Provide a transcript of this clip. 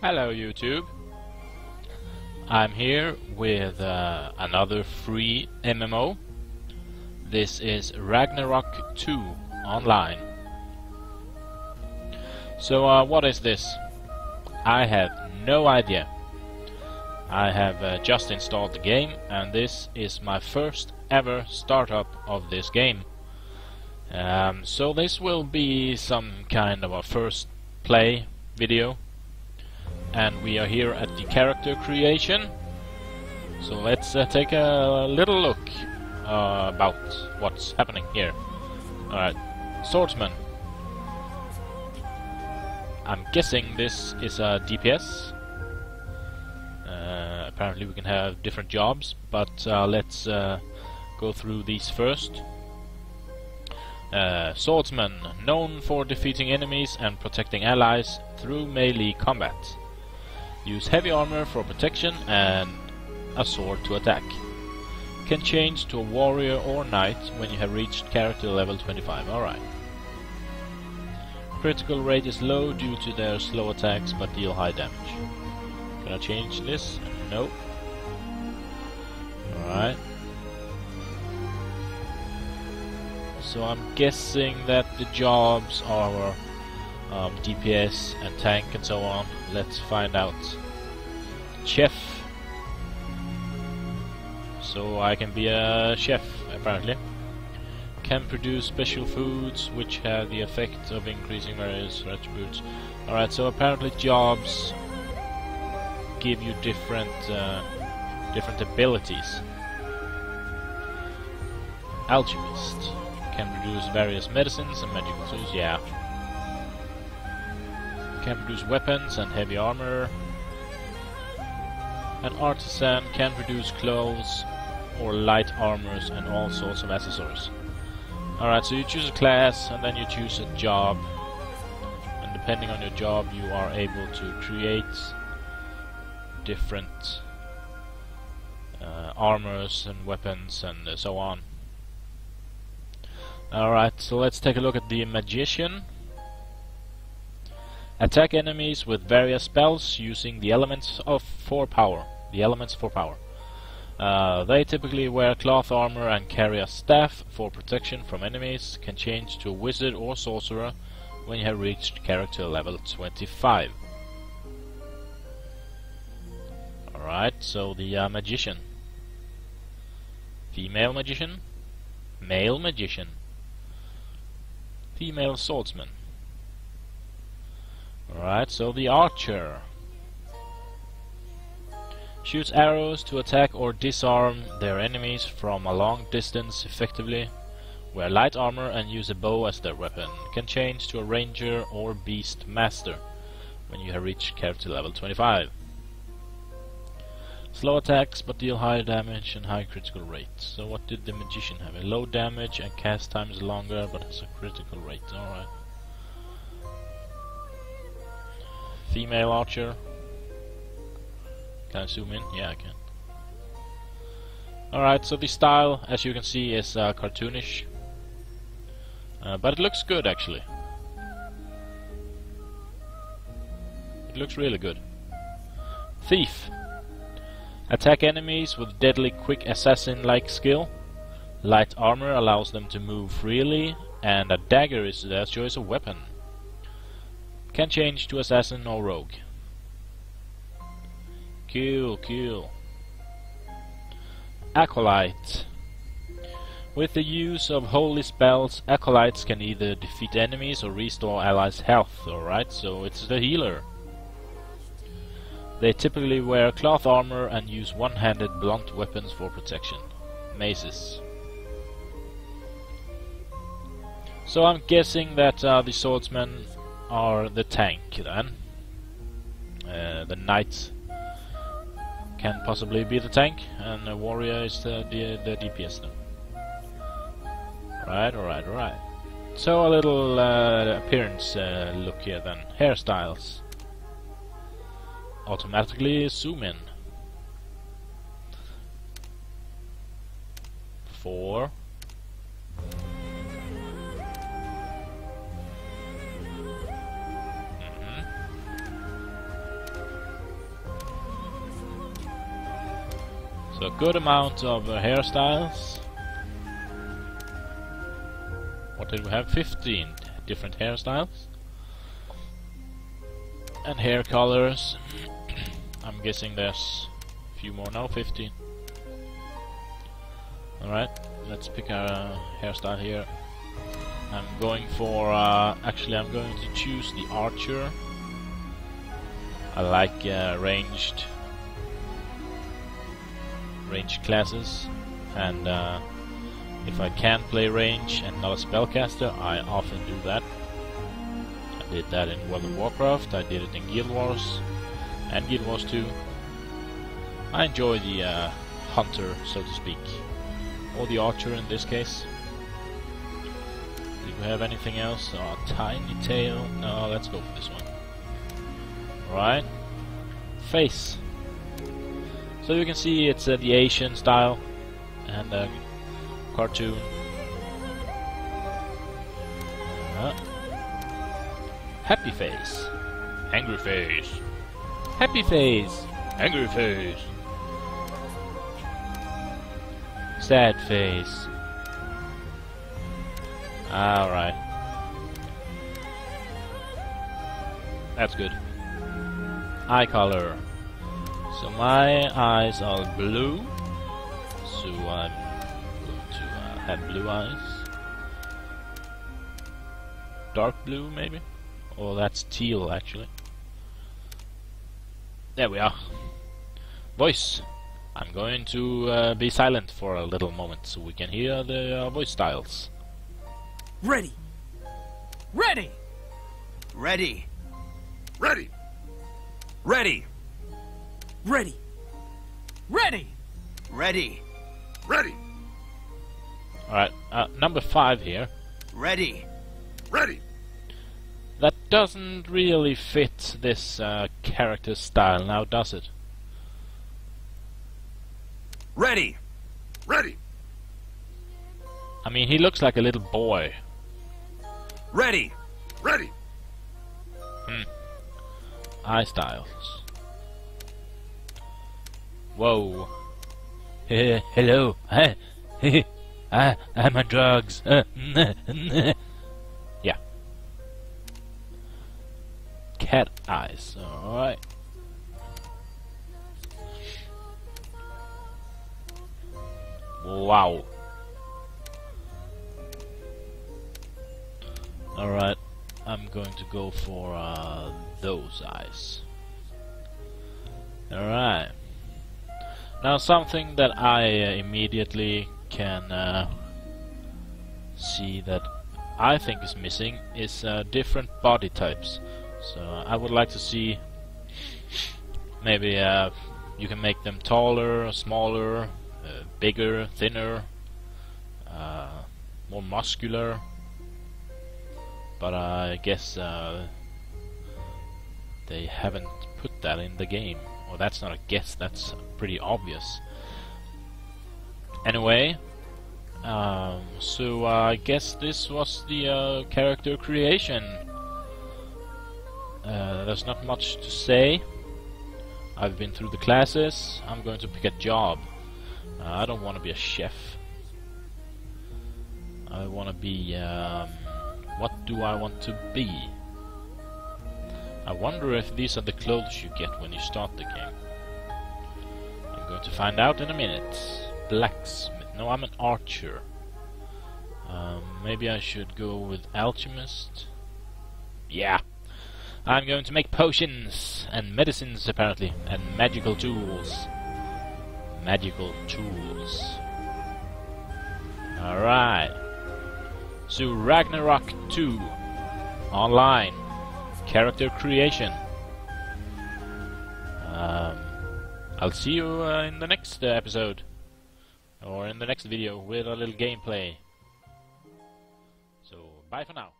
Hello YouTube. I'm here with uh, another free MMO. This is Ragnarok 2 online. So uh, what is this? I have no idea. I have uh, just installed the game and this is my first ever startup of this game. Um, so this will be some kind of a first play video and we are here at the character creation. So let's uh, take a little look uh, about what's happening here. Alright swordsman. I'm guessing this is a DPS uh, apparently we can have different jobs but uh, let's uh, go through these first. Uh, swordsman, known for defeating enemies and protecting allies through melee combat. Use heavy armor for protection and a sword to attack. Can change to a warrior or knight when you have reached character level 25. Alright. Critical rate is low due to their slow attacks but deal high damage. Can I change this? No. Alright. So I'm guessing that the jobs are um, DPS and tank and so on. Let's find out. Chef. So I can be a chef, apparently. Can produce special foods which have the effect of increasing various attributes. Alright, so apparently jobs give you different uh, different abilities. Alchemist can produce various medicines and magical tools, yeah. Can produce weapons and heavy armor. An artisan can produce clothes or light armors and all sorts of accessories. Alright, so you choose a class and then you choose a job. And depending on your job you are able to create different uh, armors and weapons and uh, so on. Alright, so let's take a look at the Magician. Attack enemies with various spells using the elements of 4 power. The elements for power. Uh, they typically wear cloth armor and carry a staff for protection from enemies, can change to a wizard or sorcerer when you have reached character level 25. Alright, so the uh, magician. Female magician, male magician, female swordsman. Alright, so the archer shoots arrows to attack or disarm their enemies from a long distance effectively. Wear light armor and use a bow as their weapon. Can change to a ranger or beast master when you have reached character level 25. Slow attacks but deal high damage and high critical rate. So what did the magician have? A low damage and cast time is longer but has a critical rate. Alright. Female archer. Can I zoom in? Yeah, I can. Alright, so the style, as you can see, is uh, cartoonish. Uh, but it looks good, actually. It looks really good. Thief. Attack enemies with deadly quick assassin-like skill. Light armor allows them to move freely, and a dagger is their choice of weapon. Can change to assassin or rogue. Cool, cool. Acolyte. With the use of holy spells, acolytes can either defeat enemies or restore allies' health, alright? So it's the healer. They typically wear cloth armor and use one-handed blunt weapons for protection. Maces. So I'm guessing that uh, the swordsmen are the tank then. Uh, the knight can possibly be the tank, and the warrior is the, the, the DPS then. Right, alright, alright. So a little uh, appearance uh, look here then. Hairstyles automatically zoom in. Four. A good amount of uh, hairstyles. What did we have? 15 different hairstyles. And hair colors. I'm guessing there's a few more now, 15. Alright, let's pick a hairstyle here. I'm going for, uh, actually I'm going to choose the archer. I like uh, ranged range classes and uh, if I can play range and not a spellcaster I often do that. I did that in World of Warcraft, I did it in Guild Wars and Guild Wars 2. I enjoy the uh, hunter so to speak, or the archer in this case. Do we have anything else? Oh, tiny tail. No, let's go for this one. Right. Face. So you can see it's uh, the Asian style and uh, cartoon. Uh, happy face. Angry face. Happy face. Angry face. Sad face. Alright. That's good. Eye color. So my eyes are blue. So I'm going to uh, have blue eyes. Dark blue, maybe? Oh, that's teal, actually. There we are. Voice. I'm going to uh, be silent for a little moment so we can hear the uh, voice styles. Ready. Ready. Ready. Ready. Ready. Ready. Ready. Ready. Ready. Alright, uh, number five here. Ready. Ready. That doesn't really fit this uh, character style now, does it? Ready. Ready. I mean, he looks like a little boy. Ready. Ready. Hmm. Eye styles. Whoa. hello. I, I, I'm on drugs. yeah. Cat eyes. Alright. Wow. Alright. I'm going to go for uh, those eyes. Alright. Now something that I uh, immediately can uh, see that I think is missing is uh, different body types. So I would like to see maybe uh, you can make them taller, smaller, uh, bigger, thinner, uh, more muscular. But I guess they haven't put that in the game. Well, that's not a guess, that's pretty obvious. Anyway, um, so uh, I guess this was the uh, character creation. Uh, there's not much to say. I've been through the classes. I'm going to pick a job. Uh, I don't want to be a chef. I want to be... Um, what do I want to be? I wonder if these are the clothes you get when you start the game. I'm going to find out in a minute. Blacksmith. No, I'm an archer. Um, maybe I should go with alchemist. Yeah. I'm going to make potions and medicines apparently and magical tools. Magical tools. Alright. So Ragnarok 2 online character creation. Um, I'll see you uh, in the next uh, episode or in the next video with a little gameplay. So bye for now.